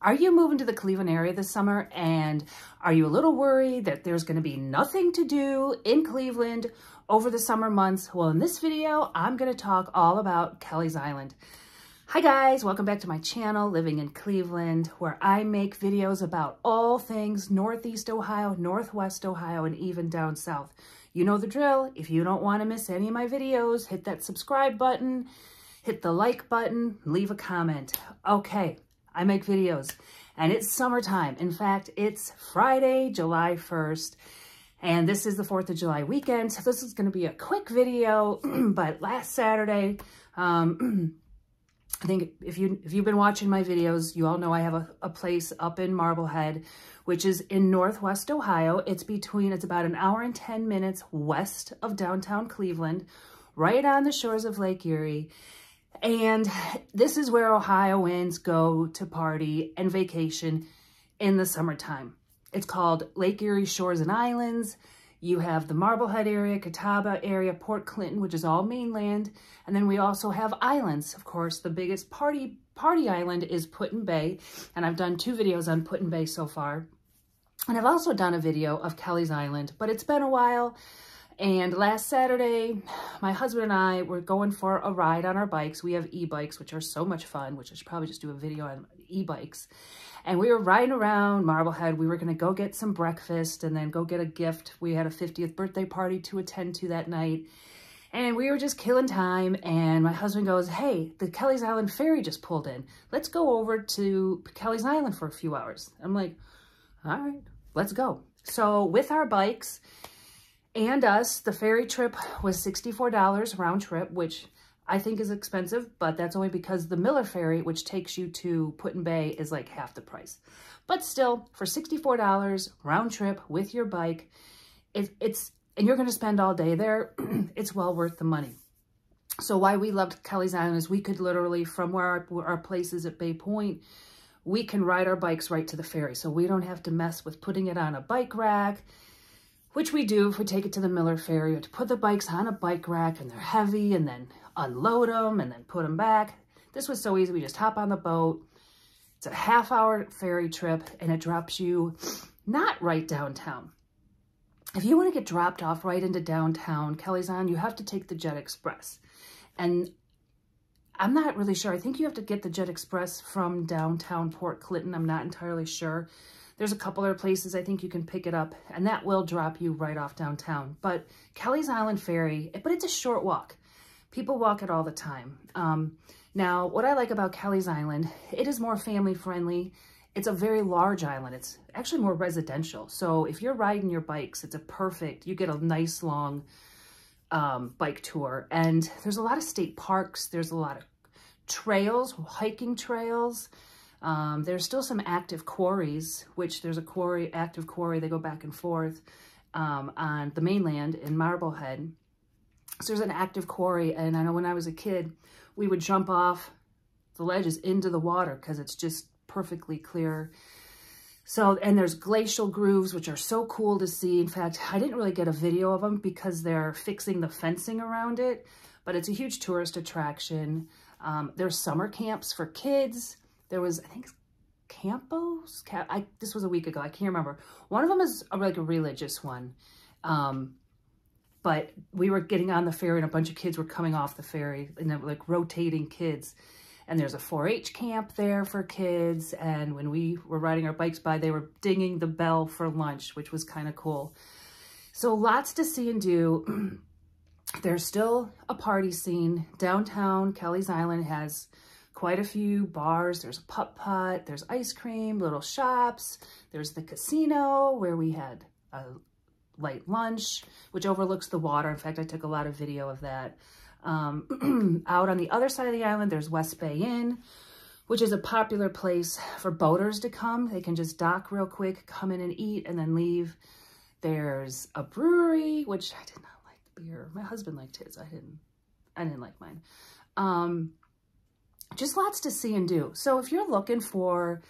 Are you moving to the Cleveland area this summer and are you a little worried that there's going to be nothing to do in Cleveland over the summer months? Well, in this video, I'm going to talk all about Kelley's Island. Hi guys, welcome back to my channel, Living in Cleveland, where I make videos about all things Northeast Ohio, Northwest Ohio, and even down south. You know the drill. If you don't want to miss any of my videos, hit that subscribe button, hit the like button, leave a comment. Okay, I make videos and it's summertime. In fact, it's Friday, July 1st, and this is the 4th of July weekend. So this is going to be a quick video, but last Saturday, um, I think if, you, if you've been watching my videos, you all know I have a, a place up in Marblehead, which is in Northwest Ohio. It's between, it's about an hour and 10 minutes west of downtown Cleveland, right on the shores of Lake Erie. And this is where Ohioans go to party and vacation in the summertime. It's called Lake Erie Shores and Islands. You have the Marblehead area, Catawba area, Port Clinton, which is all mainland. And then we also have islands. Of course, the biggest party party island is Put-in-Bay. And I've done two videos on Put-in-Bay so far. And I've also done a video of Kelley's Island, but it's been a while. And last Saturday, my husband and I were going for a ride on our bikes. We have e-bikes, which are so much fun, which I should probably just do a video on e-bikes. And we were riding around Marblehead. We were going to go get some breakfast and then go get a gift. We had a 50th birthday party to attend to that night. And we were just killing time. And my husband goes, hey, the Kelley's Island ferry just pulled in. Let's go over to Kelley's Island for a few hours. I'm like, all right, let's go. So with our bikes, and us, the ferry trip was $64 round trip, which I think is expensive, but that's only because the Miller ferry, which takes you to Put-in-Bay, is like half the price. But still, for $64 round trip with your bike, it, it's, and you're going to spend all day there, it's well worth the money. So why we loved Kelley's Island is we could literally, from where our, where our place is at Bay Point, we can ride our bikes right to the ferry. So we don't have to mess with putting it on a bike rack which we do if we take it to the Miller Ferry. We have to put the bikes on a bike rack and they're heavy and then unload them and then put them back. This was so easy. We just hop on the boat. It's a half hour ferry trip and it drops you not right downtown. If you want to get dropped off right into downtown Kelley's Island, you have to take the Jet Express. And I'm not really sure. I think you have to get the Jet Express from downtown Port Clinton. I'm not entirely sure. There's a couple other places I think you can pick it up, and that will drop you right off downtown. But Kelley's Island Ferry, but it's a short walk. People walk it all the time. Um, now, what I like about Kelley's Island, it is more family friendly. It's a very large island. It's actually more residential. So if you're riding your bikes, it's a perfect, you get a nice long um, bike tour. And there's a lot of state parks. There's a lot of trails, hiking trails. Um, there's still some active quarries, which there's a quarry, active quarry, they go back and forth um, on the mainland in Marblehead. So there's an active quarry, and I know when I was a kid, we would jump off the ledges into the water because it's just perfectly clear. So, and there's glacial grooves, which are so cool to see. In fact, I didn't really get a video of them because they're fixing the fencing around it, but it's a huge tourist attraction. Um, there's summer camps for kids. There was, I think, Campos? I, this was a week ago. I can't remember. One of them is a, like a religious one. Um, but we were getting on the ferry and a bunch of kids were coming off the ferry and then like rotating kids. And there's a 4-H camp there for kids. And when we were riding our bikes by, they were dinging the bell for lunch, which was kind of cool. So lots to see and do. There's still a party scene. Downtown Kelley's Island has quite a few bars. There's a putt-putt, there's ice cream, little shops. There's the casino where we had a light lunch, which overlooks the water. In fact, I took a lot of video of that. Um, out on the other side of the island, there's West Bay Inn, which is a popular place for boaters to come. They can just dock real quick, come in and eat, and then leave. There's a brewery, which I did not like the beer. My husband liked his. I didn't. I didn't like mine. Um, just lots to see and do. So if you're looking for,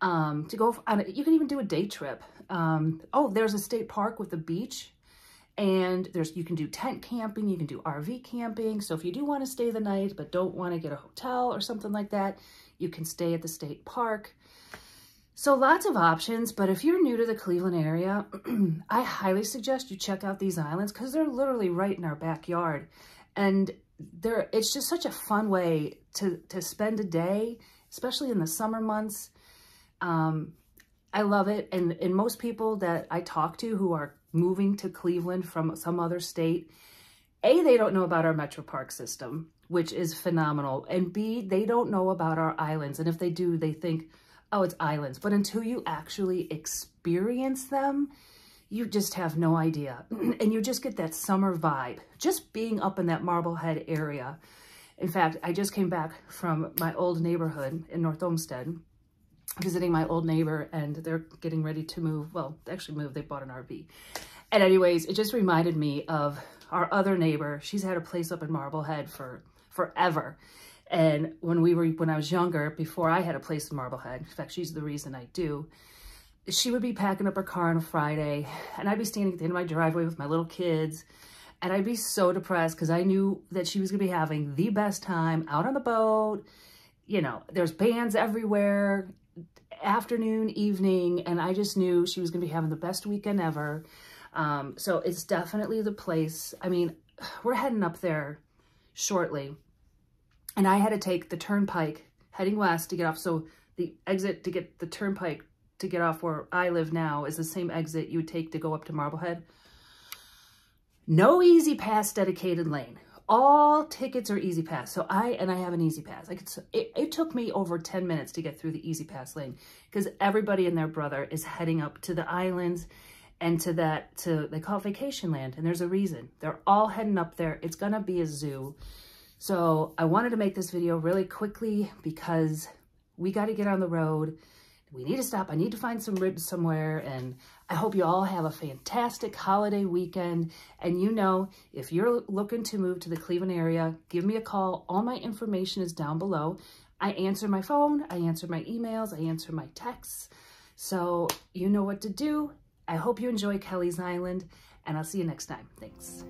um, to go on, a, you can even do a day trip. Um, oh, there's a state park with a beach and there's, you can do tent camping, you can do RV camping. So if you do want to stay the night, but don't want to get a hotel or something like that, you can stay at the state park. So lots of options, but if you're new to the Cleveland area, I highly suggest you check out these islands because they're literally right in our backyard. And they're, it's just such a fun way to, to spend a day, especially in the summer months. Um, I love it. And, and most people that I talk to who are moving to Cleveland from some other state, A, they don't know about our Metro Park system, which is phenomenal. And B, they don't know about our islands. And if they do, they think, oh, it's islands. But until you actually experience them, you just have no idea. and you just get that summer vibe, just being up in that Marblehead area. In fact, I just came back from my old neighborhood in North Olmsted, visiting my old neighbor, and they're getting ready to move. Well, actually moved, they bought an RV. And anyways, it just reminded me of our other neighbor. She's had a place up in Marblehead for forever. And when we were, when I was younger, before I had a place in Marblehead, in fact, she's the reason I do, she would be packing up her car on a Friday and I'd be standing at the end of my driveway with my little kids and I'd be so depressed because I knew that she was going to be having the best time out on the boat. You know, there's bands everywhere, afternoon, evening, and I just knew she was going to be having the best weekend ever. Um, so it's definitely the place. I mean, we're heading up there shortly and I had to take the turnpike heading west to get off. So the exit to get the turnpike to get off where I live now is the same exit you would take to go up to Marblehead. No E-ZPass dedicated lane. All tickets are E-ZPass. So I, and I have an E-ZPass. Like it, it took me over 10 minutes to get through the E-ZPass lane because everybody and their brother is heading up to the islands and to that, to, they call it vacation land. And there's a reason. They're all heading up there. It's going to be a zoo. So I wanted to make this video really quickly because we got to get on the road. We need to stop. I need to find some ribs somewhere. And I hope you all have a fantastic holiday weekend. And you know, if you're looking to move to the Cleveland area, give me a call. All my information is down below. I answer my phone. I answer my emails. I answer my texts. So you know what to do. I hope you enjoy Kelley's Island. And I'll see you next time. Thanks.